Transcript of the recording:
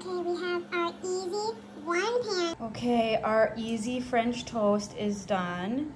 Okay, we have our easy one pan. Okay, our easy French toast is done.